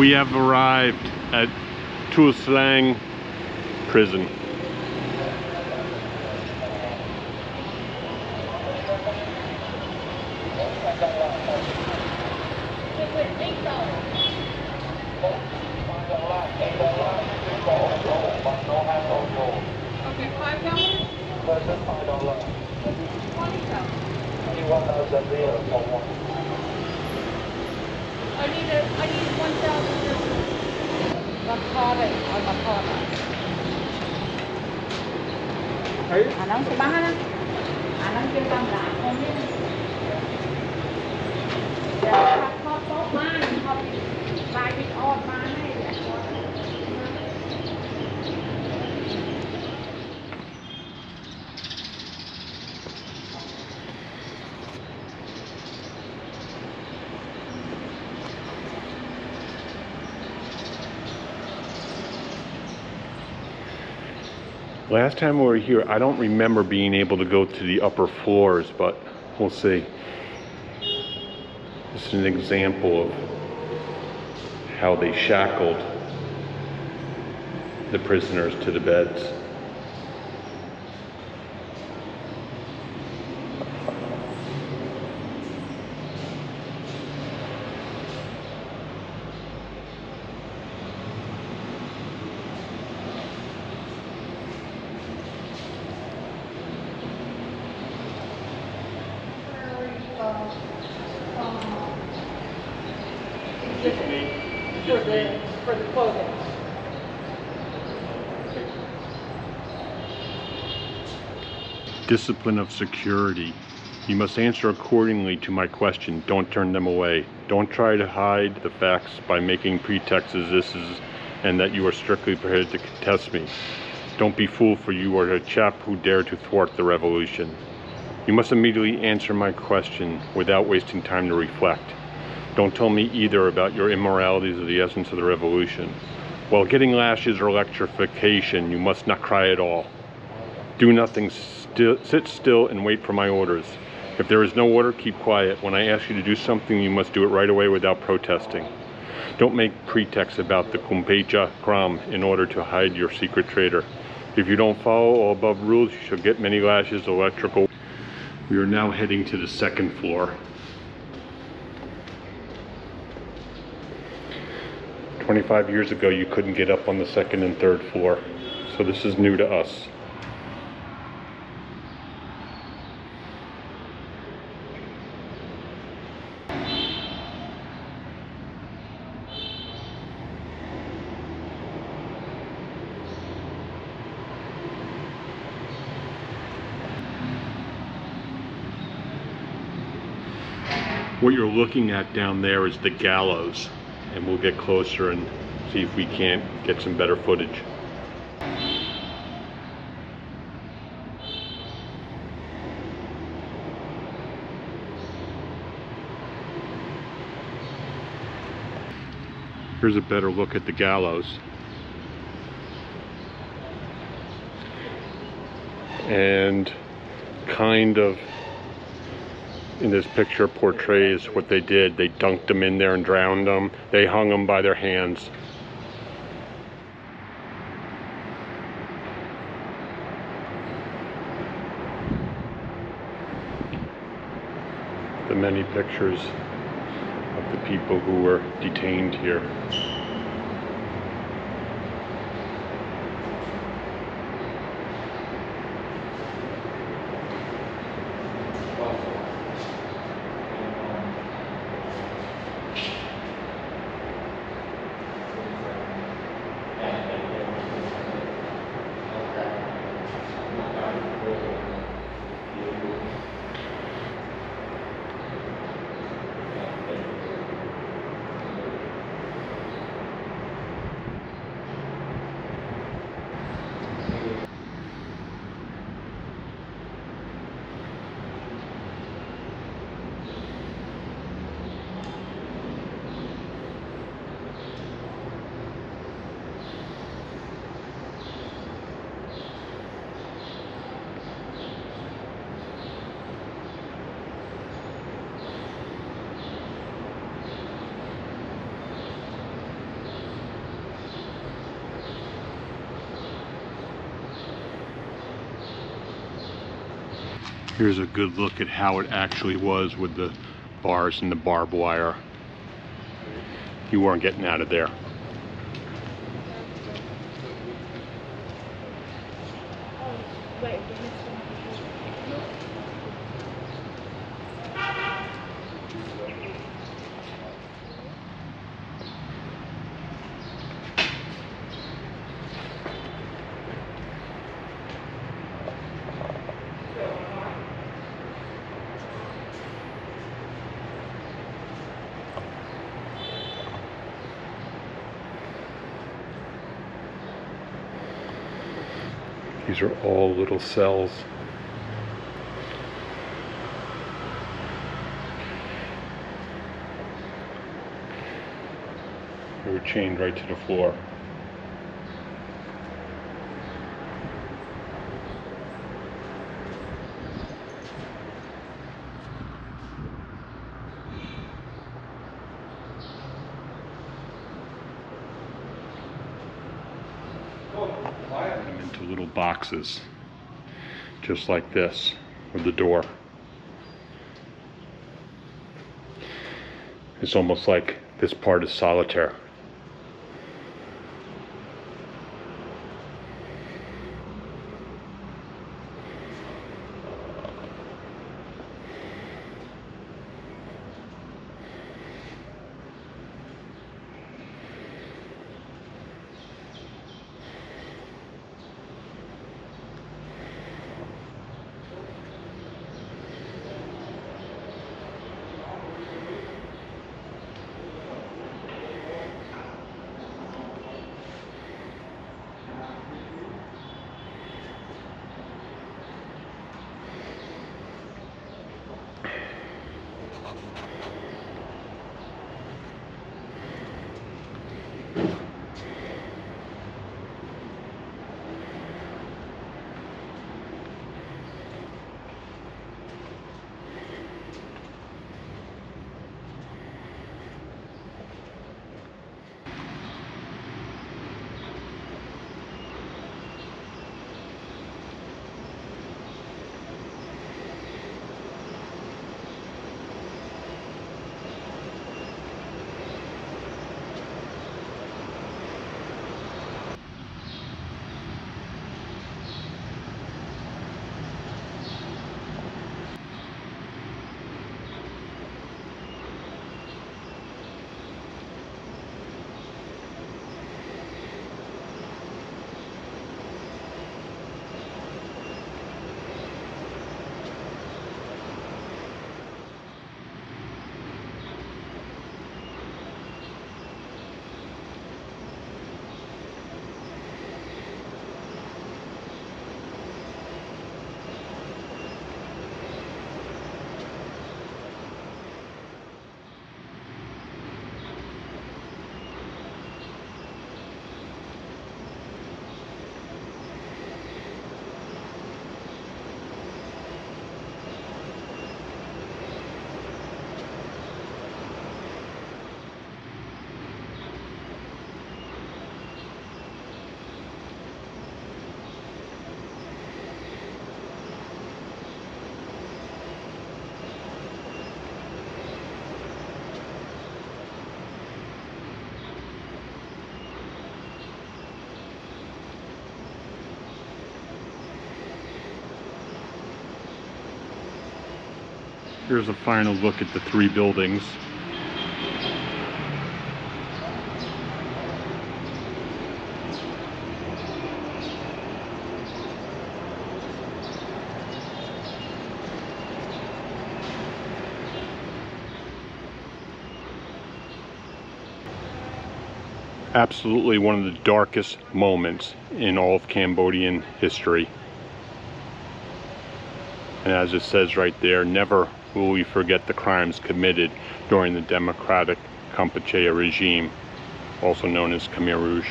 We have arrived at Tuol Sleng prison. Okay, five dollars? Twenty dollars. I มาทอดเลยเอามาทอดอ่ะ Last time we were here, I don't remember being able to go to the upper floors, but we'll see. This is an example of how they shackled the prisoners to the beds. Discipline of security. You must answer accordingly to my question. Don't turn them away. Don't try to hide the facts by making pretexts this is and that you are strictly prohibited to contest me. Don't be fooled, for you are a chap who dare to thwart the revolution. You must immediately answer my question without wasting time to reflect. Don't tell me either about your immoralities or the essence of the revolution. While getting lashes or electrification, you must not cry at all. Do nothing, sit still and wait for my orders. If there is no order, keep quiet. When I ask you to do something, you must do it right away without protesting. Don't make pretexts about the Kampuchea Krom in order to hide your secret traitor. If you don't follow all above rules, you shall get many lashes, electrical. We are now heading to the second floor. 25 years ago, you couldn't get up on the second and third floor. So this is new to us. What you're looking at down there is the gallows, and we'll get closer and see if we can't get some better footage. Here's a better look at the gallows. And kind of in this picture portrays what they did. They dunked them in there and drowned them. They hung them by their hands. The many pictures of the people who were detained here. Here's a good look at how it actually was with the bars and the barbed wire. You weren't getting out of there. Wait, These are all little cells. They were chained right to the floor. Little boxes, just like this, with the door. It's almost like this part is solitaire. Here's a final look at the three buildings. Absolutely one of the darkest moments in all of Cambodian history. And as it says right there, never will we forget the crimes committed during the democratic Kampuchea regime, also known as Khmer Rouge.